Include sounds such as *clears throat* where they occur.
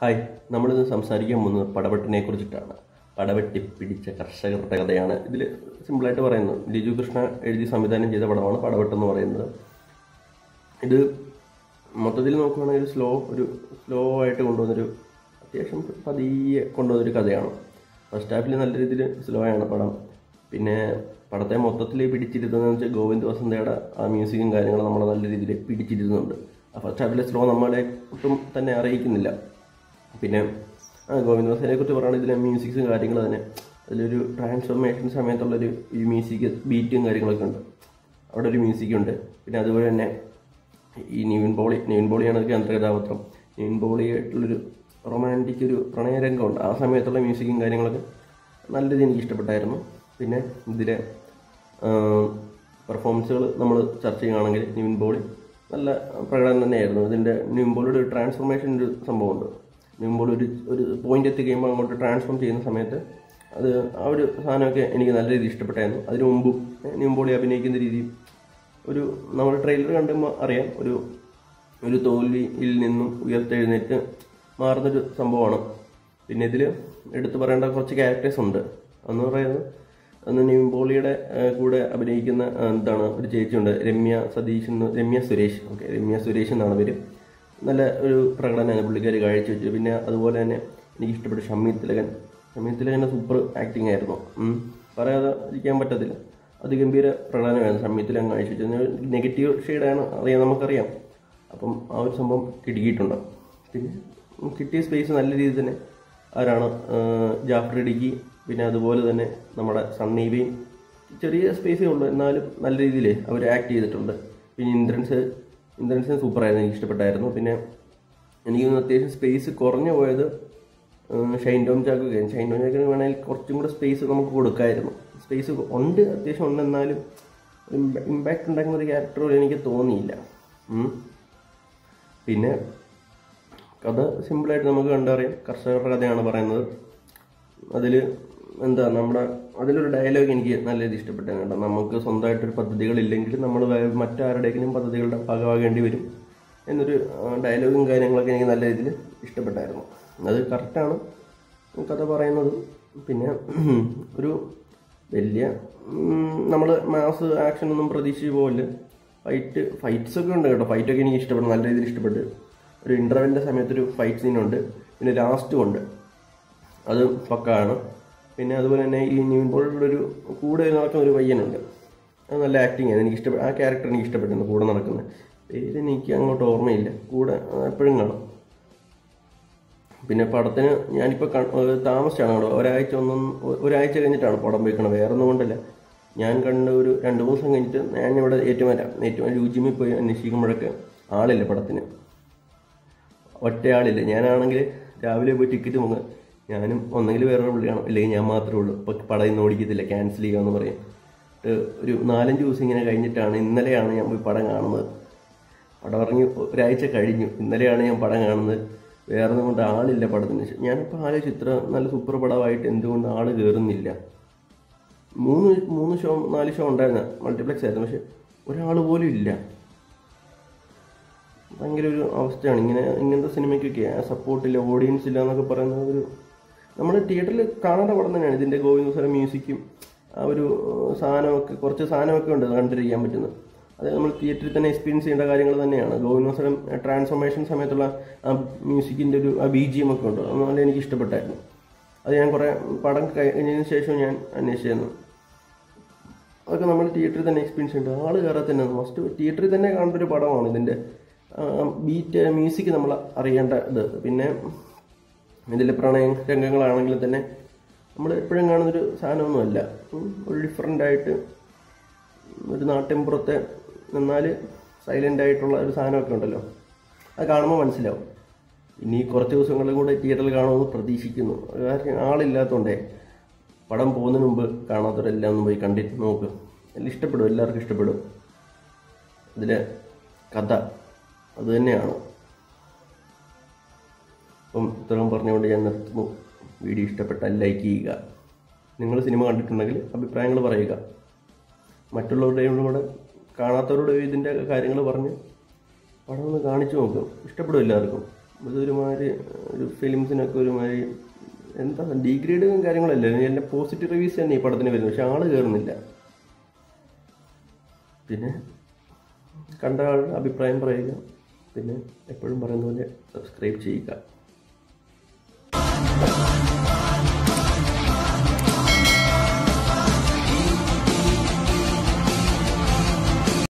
Hi നമ്മളിന്ന് സംസാരിക്കാൻ പോകുന്നത് പടവെട്ടിനെ കുറിച്ചിട്ടാണ്. പടവെട്ടി പിടിച്ച കർഷകരുടെ കഥയാണ്. ഇതിൽ സിമ്പിളായിട്ട് പറയുന്നത് ലിജു കൃഷ്ണ എഴുതി സംവിധാനം ചെയ്ത പടമാണ് പടവെട്ടെന്ന് പറയുന്നത്. ഇത് മൊത്തത്തിൽ നോക്കുകയാണെങ്കിൽ സ്ലോ ഒരു സ്ലോ ആയിട്ട് കൊണ്ടുവന്നൊരു അത്യാവശ്യം പതിയെ കൊണ്ടുവന്നൊരു കഥയാണ്. ഫസ്റ്റ് ഹാഫിൽ നല്ല രീതിയിൽ സ്ലോ ആണ് പടം. പിന്നെ പടത്തെ മൊത്തത്തിൽ പിടിച്ചിരുത്തുന്നതെന്ന് വെച്ചാൽ ഗോവിന്ദ് വസന്തയുടെ ആ മ്യൂസിക്കും കാര്യങ്ങളും നമ്മളെ നല്ല രീതിയിൽ പിടിച്ചിരുത്തുന്നുണ്ട് ആ ഫസ്റ്റ് ഹാഫിലെ സ്ലോ നമ്മളെ ഒട്ടും തന്നെ അറിയിക്കുന്നില്ല. പിന്നെ ഗോവിന്ദ് വസന്തയെ കുറിച്ച് പറയുകയാണെങ്കിൽ ഇതിലെ മ്യൂസിക്സും കാര്യങ്ങളും തന്നെ അതിലൊരു ട്രാൻസ്ഫോർമേഷൻ സമയത്തുള്ളൊരു ഈ മ്യൂസിക് ബീറ്റും കാര്യങ്ങളൊക്കെ ഉണ്ട്. അവിടെ ഒരു മ്യൂസിക് ഉണ്ട്. പിന്നെ അതുപോലെ തന്നെ ഈ നിവിൻ പോളി നിവിൻ പോളിയാണ് കേന്ദ്രകഥാപാത്രം നിവിൻ പോളിയായിട്ടുള്ളൊരു റൊമാന്റിക് ഒരു പ്രണയരംഗമുണ്ട് ആ സമയത്തുള്ള മ്യൂസിക്കും കാര്യങ്ങളൊക്കെ നല്ല രീതിയിൽ എനിക്ക് ഇഷ്ടപ്പെട്ടായിരുന്നു. പിന്നെ ഇതിലെ പെർഫോമൻസുകൾ നമ്മൾ ചർച്ച ചെയ്യുകയാണെങ്കിൽ നിവിൻ പോളി നല്ല പ്രകടനം തന്നെയായിരുന്നു. ഇതിന്റെ നിവിൻ പോളിയുടെ ഒരു ട്രാൻസ്ഫോർമേഷൻ ഒരു സംഭവമുണ്ട്. നിവിൻ ഒരു ഒരു പോയിന്റ് എത്തി കഴിയുമ്പോൾ അങ്ങോട്ട് ട്രാൻസ്ഫോം ചെയ്യുന്ന സമയത്ത് അത് ആ ഒരു സാധനമൊക്കെ എനിക്ക് നല്ല രീതിയിൽ ഇഷ്ടപ്പെട്ടായിരുന്നു. അതിനു മുമ്പും നിമ്പോളി അഭിനയിക്കുന്ന രീതി ഒരു നമ്മൾ ട്രെയിലർ കണ്ടുമ്പോൾ അറിയാം ഒരു ഒരു തോൽവിയിൽ നിന്നും ഉയർത്തെഴുന്നേറ്റ് മാറുന്നൊരു സംഭവമാണ്. പിന്നെ ഇതിൽ എടുത്തു പറയേണ്ട കുറച്ച് ക്യാരക്ടേഴ്സ് ഉണ്ട്. എന്ന് പറയുന്നത് അന്ന് നിമ്പോളിയുടെ കൂടെ അഭിനയിക്കുന്ന എന്താണ് ഒരു ചേച്ചിയുണ്ട് രമ്യ സതീഷ് എന്ന് രമ്യ സുരേഷ്. ഓക്കെ രമ്യ സുരേഷ് എന്നാണ് പേര്. നല്ല ഒരു പ്രകടനമാണ് പുള്ളിക്കാരി കാഴ്ചവെച്ചത് പിന്നെ അതുപോലെ തന്നെ എനിക്ക് ഇഷ്ടപ്പെട്ട ഷമ്മി തിലകൻ. ഷമ്മി തിലകന്റെ സൂപ്പർ ആക്ടിങ് ആയിരുന്നു. പറയാതെ ഇരിക്കാൻ പറ്റത്തില്ല. അതിഗംഭീര പ്രകടനമായിരുന്നു ഷമ്മി തിലകൻ കാഴ്ചവെച്ചത് നെഗറ്റീവ് ഷെയ്ഡാണ് അറിയാം നമുക്കറിയാം. അപ്പം ആ ഒരു സംഭവം കിടുക്കിയിട്ടുണ്ട്. പിന്നെ കിട്ടിയ സ്പേസ് നല്ല രീതിയിൽ തന്നെ ആരാണ് ജാഫർ ഇടുക്കി പിന്നെ അതുപോലെ തന്നെ നമ്മുടെ സണ്ണീബയും ചെറിയ സ്പേസേ ഉള്ളൂ. എന്നാലും നല്ല രീതിയിൽ അവർ ആക്ട് ചെയ്തിട്ടുണ്ട്. പിന്നെ ഇന്ദ്രൻസ് ഇന്ദ്രൻസിന് സൂപ്പറായിരുന്നു എനിക്ക് ഇഷ്ടപ്പെട്ടായിരുന്നു. പിന്നെ എനിക്ക് അത്യാവശ്യം സ്പേസ് കുറഞ്ഞു പോയത് ഷൈൻ ടോം ചാക്കുകയാണ് ഷൈൻ ടോം ചാക്കിന് വേണമെങ്കിൽ കുറച്ചും കൂടെ സ്പേസ് നമുക്ക് കൊടുക്കായിരുന്നു. സ്പേസ് ഉണ്ട് അത്യാവശ്യം ഉണ്ട് എന്നാലും ഇമ്പാക്റ്റ് ഉണ്ടാക്കുന്ന ഒരു ക്യാരക്ടർ പോലും എനിക്ക് തോന്നിയില്ല. പിന്നെ കഥ സിമ്പിളായിട്ട് നമുക്ക് കണ്ടറിയാം. കർഷകരുടെ കഥയാണ് പറയുന്നത്. അതിൽ എന്താ നമ്മുടെ അതിലൊരു ഡയലോഗ് എനിക്ക് നല്ല രീതി ഇഷ്ടപ്പെട്ടു കേട്ടോ നമുക്ക് സ്വന്തമായിട്ടൊരു പദ്ധതികളില്ലെങ്കിൽ നമ്മൾ മറ്റാരുടെയെങ്കിലും പദ്ധതികളുടെ ഭാഗമാകേണ്ടി വരും എന്നൊരു ഡയലോഗും കാര്യങ്ങളൊക്കെ എനിക്ക് നല്ല രീതിയിൽ ഇഷ്ടപ്പെട്ടായിരുന്നു. അത് കറക്റ്റാണ് കഥ പറയുന്നത് പിന്നെ *clears throat* ഒരു വലിയ നമ്മൾ മാസ് ആക്ഷൻ ഒന്നും പ്രതീക്ഷിച്ച് പോകില്ല ഫൈറ്റ് ഫൈറ്റ്സ് ഒക്കെ ഉണ്ട് കേട്ടോ. ഫൈറ്റൊക്കെ എനിക്ക് ഇഷ്ടപ്പെട്ടു. നല്ല രീതിയിൽ ഇഷ്ടപ്പെട്ട്. ഒരു ഇന്റർവെലിന്റെ സമയത്തൊരു ഫൈറ്റ് സീനുണ്ട് പിന്നെ ലാസ്റ്റും ഉണ്ട്. അത് പക്കാണ്. പിന്നെ അതുപോലെ തന്നെ ഈ ന്യൂൻ പോളിയുടെ ഒരു കൂടെ നടക്കുന്ന ഒരു പയ്യനുണ്ട്. അത് നല്ല ആക്ടിങ് ആണ്. എനിക്ക് ഇഷ്ടപ്പെട്ട ആ ക്യാരക്ടർ എനിക്ക് ഇഷ്ടപ്പെട്ടിരുന്നു കൂടെ നടക്കുന്നത് പേര് എനിക്ക് അങ്ങോട്ട് ഓർമ്മയില്ല. കൂടെ എപ്പോഴും കാണും. പിന്നെ പടത്തിന് ഞാനിപ്പോൾ താമസിച്ചാണ് കേട്ടോ ഒരാഴ്ച ഒന്നും ഒരാഴ്ച കഴിഞ്ഞിട്ടാണ് പടം പോയിക്കണത്. വേറെ ഒന്നും കൊണ്ടല്ല. ഞാൻ കണ്ട ഒരു രണ്ട് മൂന്ന് ദിവസം കഴിഞ്ഞിട്ട് ഞാൻ ഇവിടെ ഏറ്റുമാറ്റ ഏറ്റുമാറ്റ രുചിമിൽ പോയി അന്വേഷിക്കുമ്പോഴൊക്കെ ആളില്ല പടത്തിന്. ഒറ്റയാളില്ല. ഞാനാണെങ്കിൽ രാവിലെ പോയി ടിക്കറ്റ് മുങ്ങ ഞാനും ഒന്നെങ്കിൽ വേറൊരു പുള്ളി കാണും അല്ലെങ്കിൽ ഞാൻ മാത്രമേ ഉള്ളൂ. ഇപ്പം പടം ഇന്ന് ഓടിക്കത്തില്ല. ക്യാൻസൽ ചെയ്യാമെന്ന് പറയും. ഒരു നാലഞ്ച് ദിവസം ഇങ്ങനെ കഴിഞ്ഞിട്ടാണ് ഇന്നലെയാണ് ഞാൻ പോയി പടം കാണുന്നത്. പടം ഇറങ്ങി ഒരാഴ്ച കഴിഞ്ഞു. ഇന്നലെയാണ് ഞാൻ പടം കാണുന്നത്. വേറെ കൊണ്ട് ആളില്ല പടത്തിന്. ഞാനിപ്പോൾ ആലോചിച്ചു ഇത്ര നല്ല സൂപ്പർ പടമായിട്ട് എന്തുകൊണ്ട് ആൾ കയറുന്നില്ല മൂന്ന് മൂന്ന് ഷോ നാല് ഷോ ഉണ്ടായിരുന്നു. മൾട്ടിപ്ലക്സ് ആയിരുന്നു. പക്ഷെ ഒരാൾ പോലും ഇല്ല. ഭയങ്കര ഒരു അവസ്ഥയാണ്. ഇങ്ങനെ ഇങ്ങനത്തെ സിനിമയ്ക്കൊക്കെ സപ്പോർട്ടില്ല ഓഡിയൻസ് ഇല്ല എന്നൊക്കെ പറയുന്നത് ഒരു നമ്മൾ തിയേറ്ററിൽ കാണേണ്ട പടം തന്നെയാണ്. ഇതിന്റെ ഗോവിന്ദ സാറെ മ്യൂസിക്കും ആ ഒരു സാധനമൊക്കെ കുറച്ച് സാധനമൊക്കെ ഉണ്ട് കണ്ടിരിക്കാൻ പറ്റുന്നത്. അത് നമ്മൾ തിയേറ്ററിൽ തന്നെ എക്സ്പീരിയൻസ് ചെയ്യേണ്ട കാര്യങ്ങൾ തന്നെയാണ്. ഗോവിന്ദ സാറം ട്രാൻസ്ഫോർമേഷൻ സമയത്തുള്ള ആ മ്യൂസിക്കിന്റെ ഒരു ആ ബി ജി എം ഒക്കെ ഉണ്ട്. അത് നല്ല എനിക്ക് ഇഷ്ടപ്പെട്ടായിരുന്നു. അത് ഞാൻ കുറേ പടം കഴിഞ്ഞതിന് ശേഷം ഞാൻ അന്വേഷിച്ചായിരുന്നു അതൊക്കെ നമ്മൾ തിയേറ്ററിൽ തന്നെ എക്സ്പീരിയൻസ് ചെയ്യേണ്ടത് ആൾ കയറാൻ തന്നെ. ഫസ്റ്റ് തിയേറ്ററിൽ തന്നെ കാണേണ്ട ഒരു പടമാണ് ഇതിന്റെ ബീറ്റ് മ്യൂസിക് നമ്മൾ അറിയേണ്ട ഇത്. പിന്നെ ഇതിലെ പ്രണയ രംഗങ്ങളാണെങ്കിൽ തന്നെ നമ്മൾ എപ്പോഴും കാണുന്നൊരു സാധനമൊന്നുമല്ല. ഒരു ഡിഫറെന്റ് ആയിട്ട് ഒരു നാട്ടിൻപുറത്തെ എന്നാൽ സൈലന്റ് ആയിട്ടുള്ള ഒരു സാധനമൊക്കെ ഉണ്ടല്ലോ. അത് കാണുമ്പോൾ മനസ്സിലാവും. ഇനി കുറച്ച് ദിവസങ്ങളിൽ കൂടെ തിയേറ്ററിൽ കാണുമെന്ന് പ്രതീക്ഷിക്കുന്നു. കാരണം ആളില്ലാത്തതുകൊണ്ടേ പടം പോകുന്നതിന് മുമ്പ് കാണാത്തവരെല്ലാം ഒന്ന് പോയി കണ്ടിട്ട് നോക്ക്. എല്ലാം ഇഷ്ടപ്പെടും എല്ലാവർക്കും ഇഷ്ടപ്പെടും. ഇതിലെ കഥ അത് തന്നെയാണ്. അപ്പം ഇത്രയും പറഞ്ഞുകൊണ്ട് ഞാൻ നിർത്തുന്നു. വീഡിയോ ഇഷ്ടപ്പെട്ടാൽ ലൈക്ക് ചെയ്യുക. നിങ്ങൾ സിനിമ കണ്ടിട്ടുണ്ടെങ്കിൽ അഭിപ്രായങ്ങൾ പറയുക. മറ്റുള്ളവരുടെയും കൂടെ കാണാത്തവരുടെ ഇതിന്റെ കാര്യങ്ങൾ പറഞ്ഞ് പടം ഒന്ന് കാണിച്ചു നോക്കും. ഇഷ്ടപ്പെടും എല്ലാവർക്കും. ഇതൊരുമാതിരി ഒരു ഫിലിംസിനൊക്കെ ഒരുമാതിരി എന്താ ഡിഗ്രേഡ് കാര്യങ്ങളല്ല? എന്റെ പോസിറ്റീവ് റിവ്യൂസ് തന്നെ ഈ പടത്തിന് വരുന്നു പക്ഷെ ആൾ കയറുന്നില്ല പിന്നെ കണ്ട ആളുടെ അഭിപ്രായം പറയുക. പിന്നെ എപ്പോഴും പറയുന്ന പോലെ സബ്സ്ക്രൈബ് ചെയ്യുക. Bye.